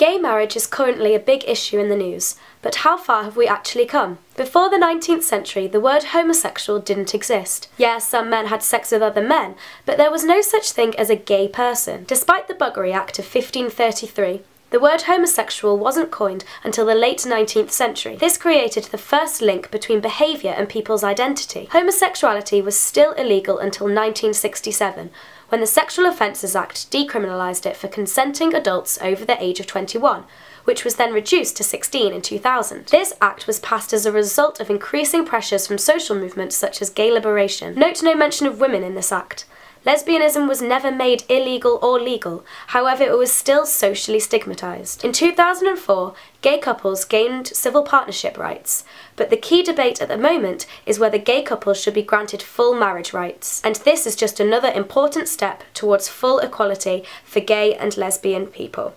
Gay marriage is currently a big issue in the news, but how far have we actually come? Before the 19th century, the word homosexual didn't exist. Yes, some men had sex with other men, but there was no such thing as a gay person. Despite the Buggery Act of 1533, the word homosexual wasn't coined until the late 19th century. This created the first link between behaviour and people's identity. Homosexuality was still illegal until 1967, when the Sexual Offences Act decriminalised it for consenting adults over the age of 21, which was then reduced to 16 in 2000. This act was passed as a result of increasing pressures from social movements such as gay liberation. Note no mention of women in this act. Lesbianism was never made illegal or legal, however it was still socially stigmatised. In 2004, gay couples gained civil partnership rights, but the key debate at the moment is whether gay couples should be granted full marriage rights, and this is just another important step towards full equality for gay and lesbian people.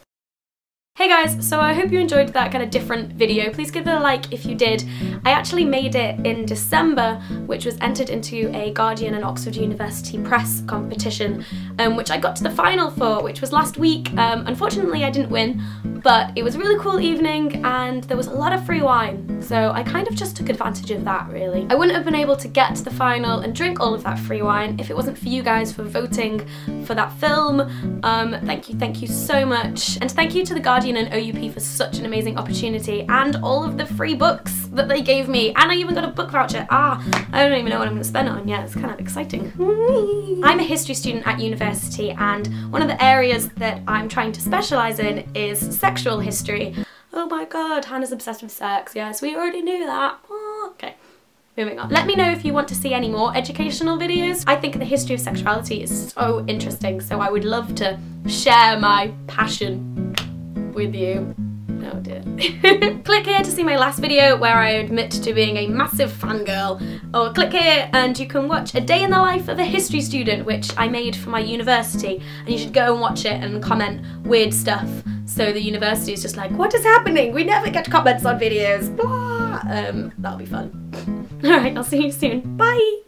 Hey guys, so I hope you enjoyed that kind of different video. Please give it a like if you did. I actually made it in December, which was entered into a Guardian and Oxford University press competition, um, which I got to the final for, which was last week. Um, unfortunately, I didn't win, but it was a really cool evening and there was a lot of free wine, so I kind of just took advantage of that, really. I wouldn't have been able to get to the final and drink all of that free wine if it wasn't for you guys for voting for that film. Um, thank you, thank you so much. And thank you to the Guardian and OUP for such an amazing opportunity and all of the free books that they gave me. And I even got a book voucher. Ah, I don't even know what I'm going to spend it on yet. It's kind of exciting. I'm a history student at university and one of the areas that I'm trying to specialise in is sexual history. Oh my god, Hannah's obsessed with sex. Yes, we already knew that. Okay. Moving on. Let me know if you want to see any more educational videos. I think the history of sexuality is so interesting, so I would love to share my passion with you. Oh dear. click here to see my last video where I admit to being a massive fangirl. Or click here and you can watch a day in the life of a history student which I made for my university and you should go and watch it and comment weird stuff so the university is just like what is happening? We never get comments on videos. Blah. Um, that'll be fun. Alright, I'll see you soon. Bye!